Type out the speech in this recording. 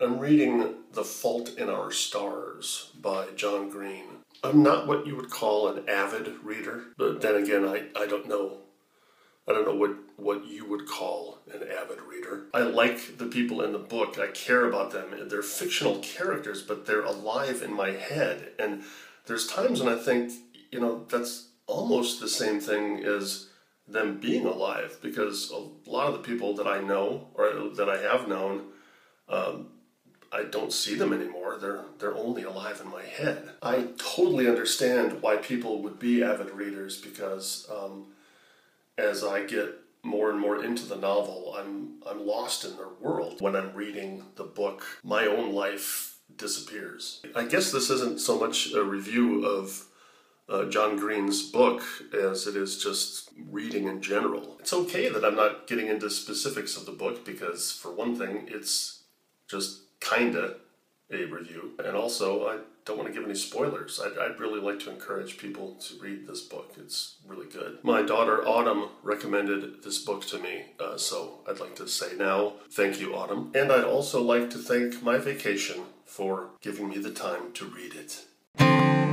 I'm reading The Fault in Our Stars by John Green. I'm not what you would call an avid reader, but then again, I, I don't know. I don't know what, what you would call an avid reader. I like the people in the book. I care about them. They're fictional characters, but they're alive in my head. And there's times when I think, you know, that's almost the same thing as them being alive because a lot of the people that I know or that I have known, um, I don't see them anymore. They're they're only alive in my head. I totally understand why people would be avid readers because um, as I get more and more into the novel, I'm I'm lost in their world. When I'm reading the book, my own life disappears. I guess this isn't so much a review of uh, John Green's book as it is just reading in general. It's okay that I'm not getting into specifics of the book because, for one thing, it's just kinda a review, and also I don't want to give any spoilers. I'd, I'd, really like to encourage people to read this book. It's really good. My daughter Autumn recommended this book to me, uh, so I'd like to say now thank you, Autumn. And I'd also like to thank my vacation for giving me the time to read it.